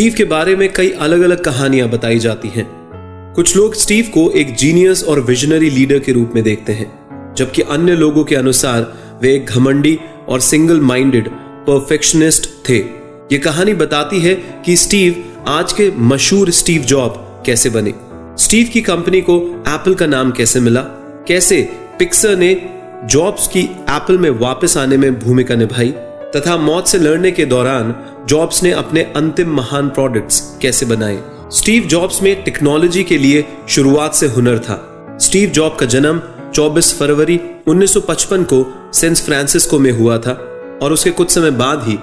Steve के बारे में कई अलग अलग कहानियाँ बताई जाती हैं। कुछ लोग स्टीव को एक जीनियस और विजनरी लीडर के रूप में देखते हैं, जबकि अन्य लोगों के अनुसार वे एक घमंडी और सिंगल माइंडेड परफेक्शनिस्ट थे। ये कहानी बताती है कि स्टीव आज के मशहूर स्टीव जॉब कैसे बने। स्टीव की कंपनी को एप्पल का नाम कैसे मिला? कैसे पिक्सर ने जॉब्स की एप्पल में वापस आने में भूमिका निभाई? तथा मौत से लड़ने के दौरान जॉब्स ने अपने अंतिम महान प्रोडक्ट्स कैसे बनाए? स्टीव जॉब्स में टेक्नोलॉजी के लिए शुरुआत से हुनर था। स्टीव जॉब का जन्म 24 फरवरी 1955 को सेंट फ्रांसिस्को में हुआ था और उसके कुछ समय बाद ही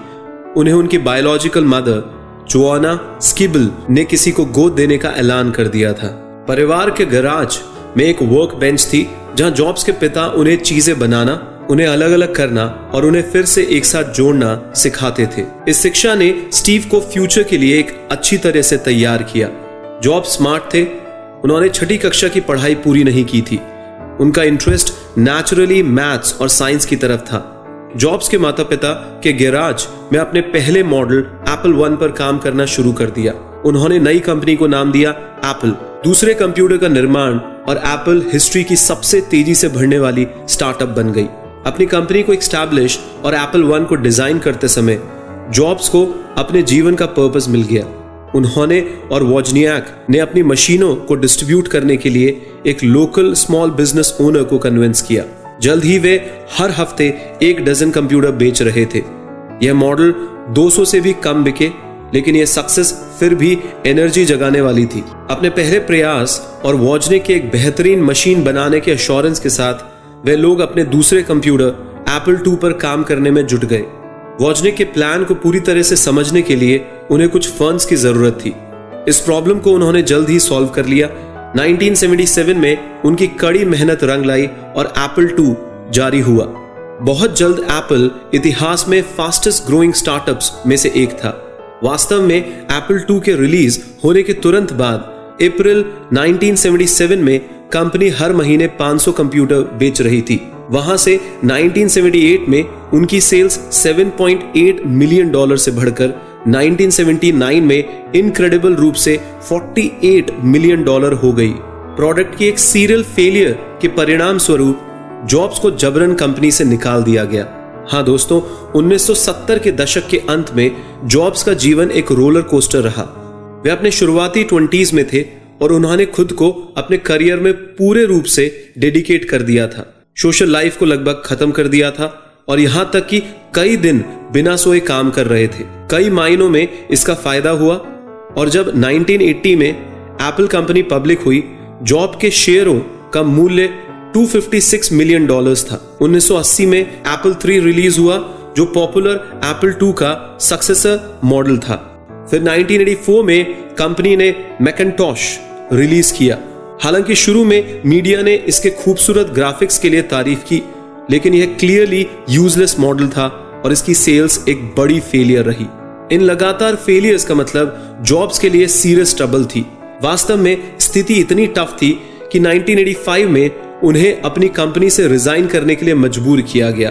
उन्हें उनकी बायोलॉजिकल मदर जोआना स्किबल ने किसी को गोद देने का ऐलान कर दिया था। परिवार के गराज में एक वर्क बेंच थी जहाँ जॉब्स के पिता उन्हें चीज़ें बनाना उन्हें अलग अलग करना और उन्हें फिर से एक साथ जोड़ना सिखाते थे। इस शिक्षा ने स्टीव को फ्यूचर के लिए एक अच्छी तरह से तैयार किया। जॉब स्मार्ट थे, उन्होंने छठी कक्षा की पढ़ाई पूरी नहीं की थी। उनका इंटरेस्ट नेचुरली मैथ्स और साइंस की तरफ़ था। जॉब्स के माता पिता के गैराज में अपने पहले मॉडल एप्पल वन पर काम करना शुरू कर दिया। उन्होंने नई कंपनी को नाम दिया एप्पल दूसरे कंप्यूटर का निर्माण और एप्पल हिस्ट्री की सबसे तेज़ी से बढ़ने वाली स्टार्टअप बन गई। अपनी कंपनी को एक्स्टैब्लिश और एप्पल वन को डिज़ाइन करते समय जॉब्स को अपने जीवन का पर्पस मिल गया। उन्होंने और वॉजनियाक ने अपनी मशीनों को डिस्ट्रीब्यूट करने के लिए एक लोकल स्मॉल बिज़नेस ओनर को कन्विंस किया। जल्द ही वे हर हफ़्ते एक डजन कंप्यूटर बेच रहे थे। यह मॉडल 200 से भी कम बिके, लेकिन यह सक्सेस फिर भी एनर्जी जगाने वाली थी। अपने पहले प्रयास और वॉजने के एक बेहतरीन मशीन बनाने के अश्योरेंस के साथ वे लोग अपने दूसरे कंप्यूटर एप्पल टू पर काम करने में जुट गए। वॉजनिक के प्लान को पूरी तरह से समझने के लिए उन्हें कुछ फंड्स की ज़रूरत थी। इस प्रॉब्लम को उन्होंने जल्द ही सॉल्व कर लिया। 1977 में उनकी कड़ी मेहनत रंग लाई और एप्पल टू जारी हुआ। बहुत जल्द एप्पल इतिहास में फास्टेस्ट ग्रोइंग स्टार्टअप्स में से एक था। वास्तव में एप्पल टू के रिलीज़ होने के तुरंत बाद अप्रैल 1977 में कंपनी हर महीने 500 कंप्यूटर बेच रही थी। वहाँ से 1978 में उनकी सेल्स 7.8 मिलियन डॉलर से बढ़कर 1979 में इनक्रेडिबल रूप से 48 मिलियन डॉलर हो गई। प्रोडक्ट की एक सीरियल फेलियर के परिणाम स्वरूप जॉब्स को जबरन कंपनी से निकाल दिया गया। हाँ दोस्तों 1970 के दशक के अंत में जॉब्स का जीवन एक रोलर कोस्टर रहा। वे अपने शुरुआती ट्वेंटीज में थे और उन्होंने खुद को अपने करियर में पूरे रूप से डेडिकेट कर दिया था। सोशल लाइफ को लगभग खत्म कर दिया था और यहाँ तक कि कई दिन बिना सोए काम कर रहे थे। कई मायनों में इसका फ़ायदा हुआ और जब 1980 में एप्पल कंपनी पब्लिक हुई, जॉब के शेयरों का मूल्य 256 मिलियन डॉलर्स था। 1980 में एप्पल 3 रिलीज़ हुआ, जो पॉपुलर एप्पल 2 का सक्सेसर मॉडल था। फिर 1984 में कंपनी ने मैकेटॉश रिलीज़ किया। हालाँकि शुरू में मीडिया ने इसके खूबसूरत ग्राफिक्स के लिए तारीफ़ की, लेकिन यह क्लियरली यूजलेस मॉडल था और इसकी सेल्स एक बड़ी फेलियर रही। इन लगातार फेलियर्स का मतलब जॉब्स के लिए सीरियस ट्रबल थी। वास्तव में स्थिति इतनी टफ थी कि 1985 में उन्हें अपनी कंपनी से रिजाइन करने के लिए मजबूर किया गया।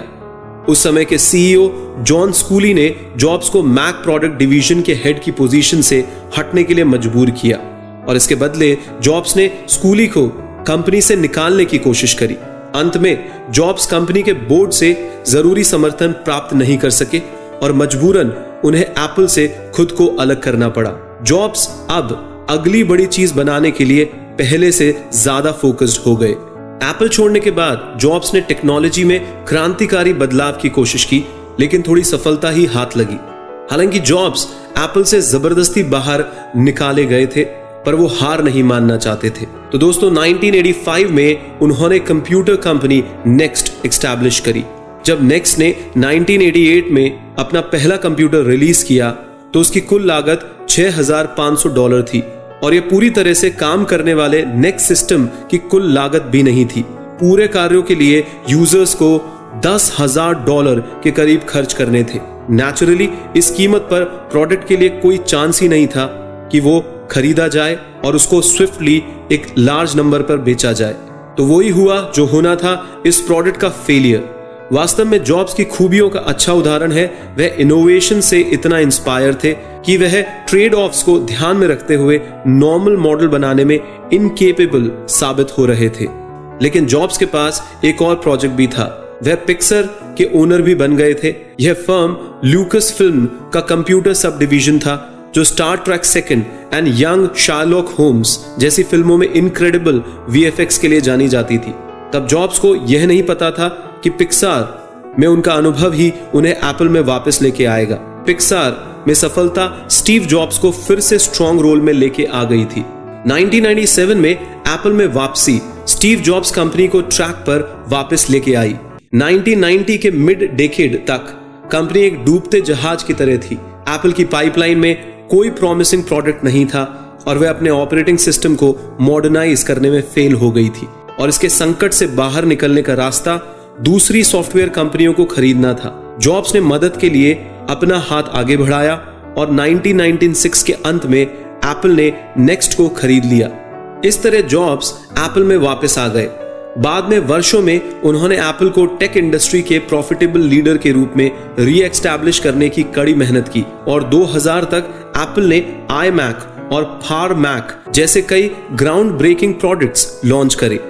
उस समय के सीईओ जॉन स्कूली ने जॉब्स को मैक प्रोडक्ट डिवीज़न के हेड की पोजीशन से हटने के लिए मजबूर किया। और इसके बदले जॉब्स ने स्कूली को कंपनी से निकालने की कोशिश करी। अंत में जॉब्स कंपनी के बोर्ड से ज़रूरी समर्थन प्राप्त नहीं कर सके और मजबूरन उन्हें एप्पल से खुद को अलग करना पड़ा। जॉब्स अब अगली बड़ी चीज़ बनाने के लिए पहले से ज़्यादा फोकस्ड हो गए। एप्पल छोड़ने के बाद जॉब्स ने टेक्नोलॉजी में क्रांतिकारी बदलाव की कोशिश की, लेकिन थोड़ी सफलता ही हाथ लगी। हालाँकि जॉब्स एप्पल से ज़बरदस्ती बाहर निकाले गए थे। पर वो हार नहीं मानना चाहते थे। तो दोस्तों 1985 में उन्होंने कंप्यूटर कंपनी नेक्स्ट एक्स्टैब्लिश करी। जब नेक्स्ट ने 1988 में अपना पहला कंप्यूटर रिलीज़ किया तो उसकी कुल लागत 6,500 डॉलर थी और यह पूरी तरह से काम करने वाले नेक्स्ट सिस्टम की कुल लागत भी नहीं थी। पूरे कार्यों के लिए यूज़र्स को दस हज़ार डॉलर के करीब खर्च करने थे। नेचुरली इस कीमत पर प्रोडक्ट के लिए कोई चांस ही नहीं था कि वो खरीदा जाए और उसको स्विफ्टली एक लार्ज नंबर पर बेचा जाए। तो वही हुआ जो होना था इस प्रोडक्ट का फेलियर वास्तव में जॉब्स की खूबियों का अच्छा उदाहरण है, वह इनोवेशन से इतना इंस्पायर थे कि वह ट्रेड ऑफ्स को ध्यान में रखते हुए नॉर्मल मॉडल बनाने में इनकेपेबल साबित हो रहे थे। लेकिन जॉब्स के पास एक और प्रोजेक्ट भी था। वह पिक्सर के ओनर भी बन गए थे। यह फर्म लूकस फ़िल्म का कंप्यूटर सब डिवीज़न था। जो Star Trek second and young Sherlock Holmes जैसी फ़िल्मों में इनक्रेडिबल वीएफएक्स के लिए जानी जाती थी। तब जॉब्स को यह नहीं पता था कि पिक्सार में उनका अनुभव ही उन्हें एप्पल में वापस लेके आएगा। पिक्सार में सफलता स्टीव जॉब्स को फिर से स्ट्रॉन्ग रोल में लेके आ गई थी। 1997 में एप्पल में वापसी स्टीव जॉब्स कंपनी को ट्रैक पर वापस लेके आई। 1990 के मिड डेकेड तक कंपनी एक डूबते जहाज़ की तरह थी। एप्पल की पाइपलाइन में कोई प्रॉमिसिंग प्रोडक्ट नहीं था और वह अपने ऑपरेटिंग सिस्टम को मॉडर्नाइज करने में फेल हो गई थी। और इसके संकट से बाहर निकलने का रास्ता दूसरी सॉफ्टवेयर कंपनियों को खरीदना था। जॉब्स ने मदद के लिए अपना हाथ आगे बढ़ाया और 1996 के अंत में एप्पल ने नेक्स्ट को खरीद लिया। इस तरह जॉब्स एप्पल में वापस आ गए। बाद में वर्षों में उन्होंने एप्पल को टेक इंडस्ट्री के प्रॉफिटेबल लीडर के रूप में री करने की कड़ी मेहनत की और 2000 तक एप्पल ने आई मैक और फार मैक जैसे कई ग्राउंड ब्रेकिंग प्रोडक्ट्स लॉन्च करे।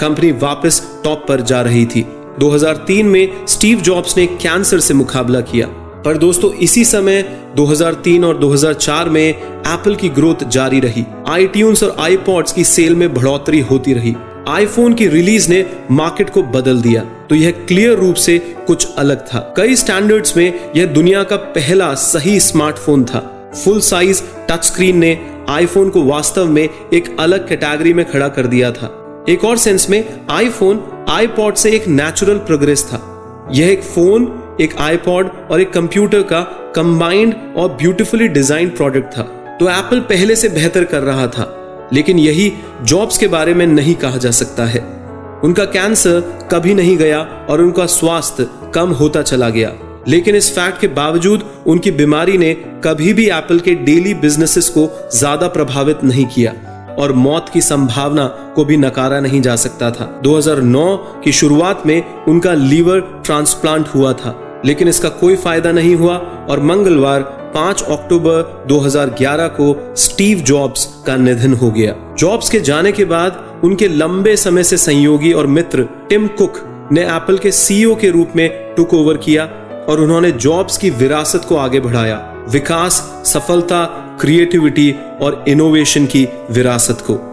कंपनी वापस टॉप पर जा रही थी। 2003 में स्टीव जॉब्स ने कैंसर से मुकाबला किया। पर दोस्तों, इसी समय 2003 और 2004 में एप्पल की ग्रोथ जारी रही। आई और आईपॉड्स की सेल में बढ़ोतरी होती रही। आईफोन की रिलीज़ ने मार्केट को बदल दिया। तो यह क्लियर रूप से कुछ अलग था। कई स्टैंडर्ड्स में यह दुनिया का पहला सही स्मार्टफ़ोन था। फुल साइज़ टच स्क्रीन ने आईफोन को वास्तव में एक अलग कैटेगरी में खड़ा कर दिया था। एक और सेंस में आईफोन आईपॉड से एक नेचुरल प्रोग्रेस था। यह एक फ़ोन एक आईपॉड और एक कंप्यूटर का कंबाइंड और ब्यूटीफुली डिज़ाइन प्रोडक्ट था। तो एप्पल पहले से बेहतर कर रहा था। लेकिन यही जॉब्स के बारे में नहीं कहा जा सकता है। उनका कैंसर कभी नहीं गया और उनका स्वास्थ्य कम होता चला गया। लेकिन इस फैक्ट के बावजूद उनकी बीमारी ने कभी भी एप्पल के डेली बिजनेसेस को ज़्यादा प्रभावित नहीं किया और मौत की संभावना को भी नकारा नहीं जा सकता था। 2009 की शुरुआत में उनका लीवर ट्रांसप्लांट हुआ था। लेकिन इसका कोई फ़ायदा नहीं हुआ और मंगलवार 5 अक्टूबर 2011 को स्टीव जॉब्स का निधन हो गया। जॉब्स के जाने के बाद उनके लंबे समय से सहयोगी और मित्र टिम कुक ने एप्पल के सीईओ के रूप में टुक ओवर किया और उन्होंने जॉब्स की विरासत को आगे बढ़ाया। विकास, सफलता, क्रिएटिविटी और इनोवेशन की विरासत को।